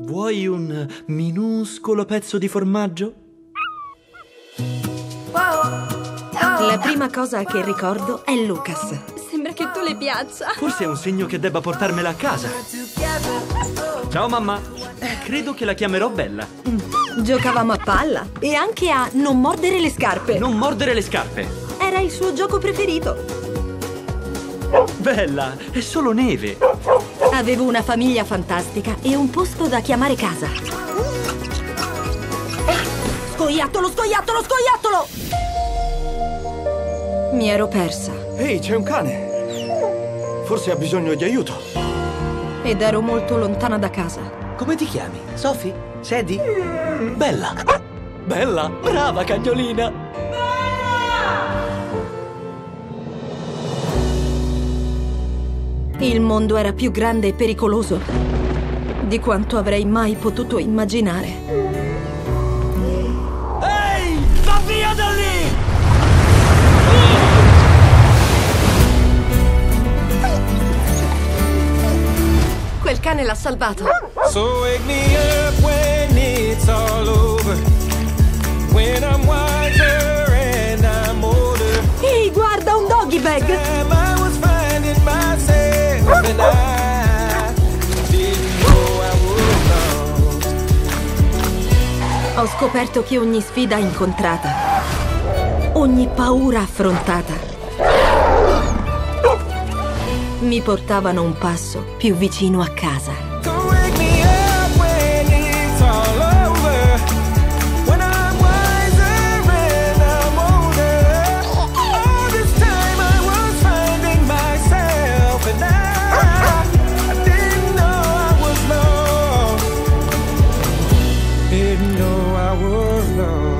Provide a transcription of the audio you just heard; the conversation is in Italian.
Vuoi un minuscolo pezzo di formaggio? La prima cosa che ricordo è Lucas. Sembra che tu le piaccia. Forse è un segno che debba portarmela a casa. Ciao mamma. Credo che la chiamerò Bella. Giocavamo a palla e anche a non mordere le scarpe. Non mordere le scarpe. Era il suo gioco preferito. Bella, è solo neve. Avevo una famiglia fantastica e un posto da chiamare casa. Scoiattolo, scoiattolo, scoiattolo! Mi ero persa Ehi, c'è un cane. Forse ha bisogno di aiuto. ed ero molto lontana da casa. Come ti chiami? Sophie? Sadie? Bella. Bella, brava cagnolina. Il mondo era più grande e pericoloso di quanto avrei mai potuto immaginare. Ehi, va via da lì! Quel cane l'ha salvato. So wake me up when it's all over. When I'm wiser and I'm older. Ehi, guarda un doggy bag! And I. Ho scoperto che ogni sfida incontrata, ogni paura affrontata, mi portavano un passo più vicino a casa. I was.